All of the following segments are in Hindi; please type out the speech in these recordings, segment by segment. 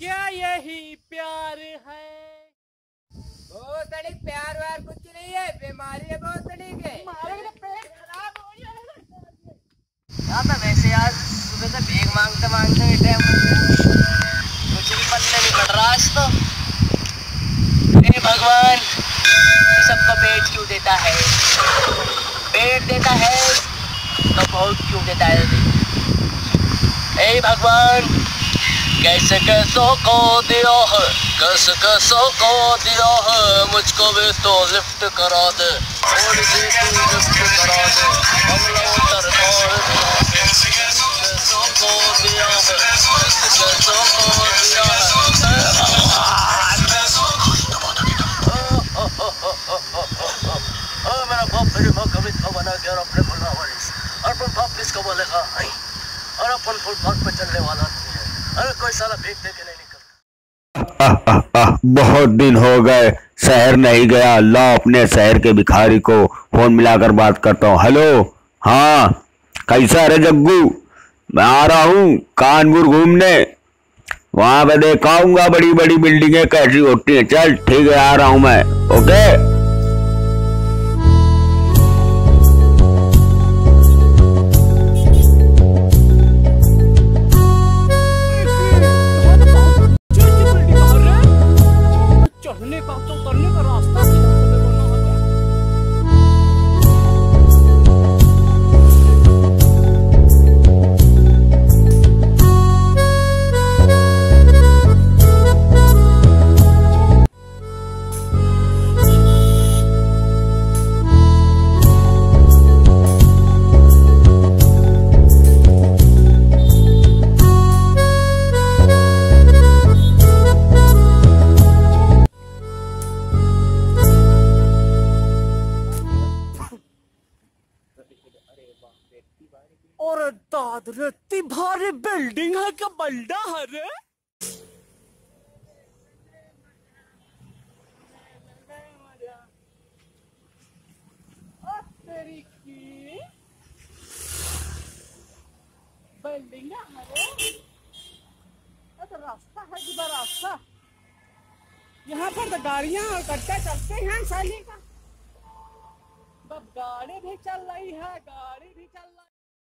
क्या यही प्यार है? बहुत बड़ी प्यार व्यार कुछ नहीं है बीमारी है बहुत बड़ी के। यार मैं वैसे यार सुबह से भीख मांगते मांगते बैठे हैं कुछ भी पल्ले नहीं पड़ रहा आज तो। हे भगवान ये सबको पेट क्यों देता है? पेट देता है तो बहुत क्यों देता है? हे भगवान। कैसे कैसों को दिया है? कैसे कैसों को दिया है? मुझको भी तो लिफ्ट करा दे। मेरा बाप मेरी माँ कभी बना गया और अपने भला वारिस। और अपन बाप किसको बोलेगा और अपन फुटपाथ पे चलने वाला है बहुत दिन हो गए, शहर नहीं गया। ला अपने शहर के भिखारी को फ़ोन मिलाकर बात करता हूँ। हेलो हाँ कैसा रे जग्गू? मैं आ रहा हूँ, कानपुर घूमने। वहाँ पे देखाऊँगा बड़ी बड़ी बिल्डिंगें, कैसी होती हैं। चल, ठीक है, आ रहा हूँ मैं, ओके? और दाद रे इतनी भारी बिल्डिंग है क्या? बल्डा है? रे तेरी की? बिल्डिंग है रे तो रास्ता है बड़ा रास्ता। यहाँ पर तो गाड़ियाँ और गड्ढे चलते हैं, साली का। गाड़ी भी चल रही है, गाड़ी भी चल रही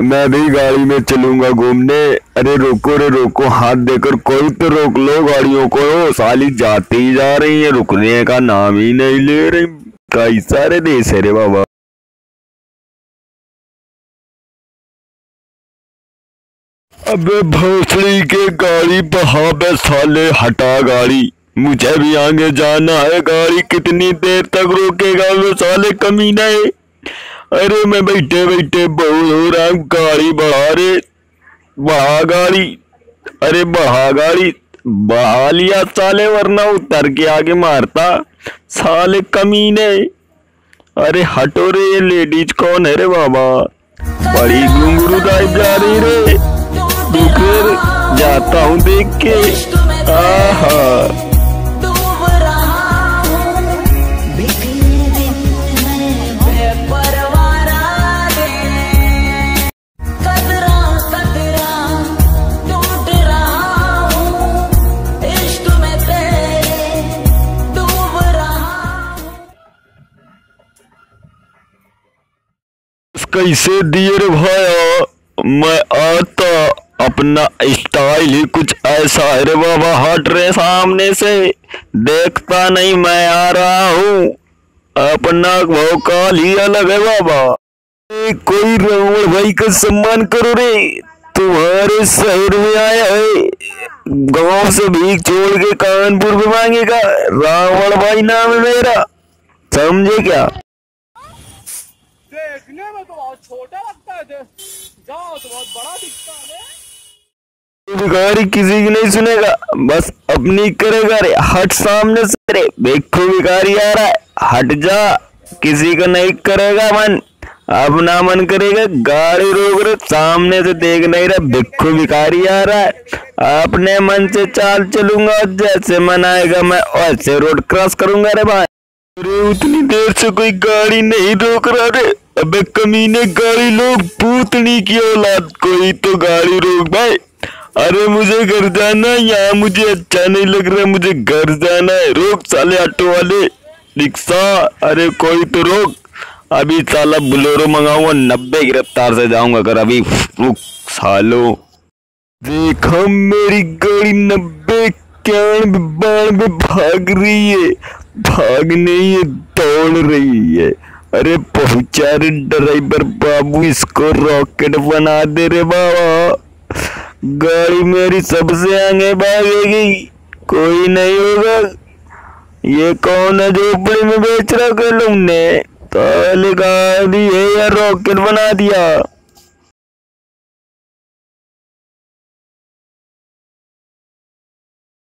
मैं भी गाड़ी में चलूँगा घूमने। अरे रोको रे, रोको, हाथ देकर कोई तो रोक लो गाड़ियों को। साली जाती ही जा रही है, रुकने का नाम ही नहीं ले रही। कैसा रे देश है रे बाबा। अबे भोसड़ी के गाड़ी बहा बे साले, हटा गाड़ी। मुझे भी आगे जाना है, गाड़ी कितनी देर तक रोकेगा वो साले कमीना है। अरे मैं बैठे बैठे बहुत हो रहा हूँ। गाड़ी बढ़ा रे बढ़ा गाड़ी अरे बढ़ा गाड़ी बढ़ा लिया साले, वरना उतर के आगे मारता। साले कमीने। अरे हटो रे ये लेडीज़ कौन है रे बाबा? बड़ी घुंगरू टाइप जा रही रे। तू जाता हूँ देख के। आहा। कैसे दिए रे भाया? मैं आता अपना स्टाइल ही कुछ ऐसा है रे बाबा, हट रे सामने से। देखता नहीं मैं आ रहा हूँ। अपना भौकाल ही अलग है बाबा। कोई रावण भाई का सम्मान करो रे। तुम्हारे शहर में आया है। गाँव से भीख छोड़ के कानपुर में मांगेगा। रावण भाई नाम है मेरा। समझे क्या? देखने में तो बहुत छोटा लगता है जाओ तो बहुत बड़ा दिखता है। भिखारी किसी की नहीं सुनेगा। बस अपनी करेगा रे, हट सामने से रे। देखो भिखारी आ रहा है। हट जा। किसी को नहीं करेगा मन। अपना मन करेगा, गाड़ी रोक रहे सामने से देख नहीं रहा। भिक्खू भिखारी आ रहा है। अपने मन से चाल चलूँगा। जैसे मन आएगा मैं वैसे रोड क्रॉस करूँगा रे भाई। अरे, उतनी देर से कोई गाड़ी नहीं रोक रहा रे। अबे कमीने गाड़ी लोग पूतनी की औलाद कोई तो गाड़ी रोक भाई। अरे, मुझे घर जाना है, यहाँ मुझे अच्छा नहीं लग रहा, मुझे घर जाना है। रोक साले ऑटो वाले, रिक्शा। अरे, कोई तो रोक। अभी साला बुलेरो मंगाऊँगा, नब्बे गिरफ़्तार से जाऊँगा अगर अभी। रुक सालो। देखो, मेरी गाड़ी नब्बे इक्यानवे बानवे भाग रही है। भाग नहीं है दौड़ रही है। अरे पहुँचा रे ड्राइवर बाबू, इसको रॉकेट बना दे रे बाबा। गाड़ी मेरी सबसे आगे भागेगी। कोई नहीं होगा। ये कौन है झोपड़ी में बेच रहा कर तुमने पहले गाड़ी है या रॉकेट बना दिया?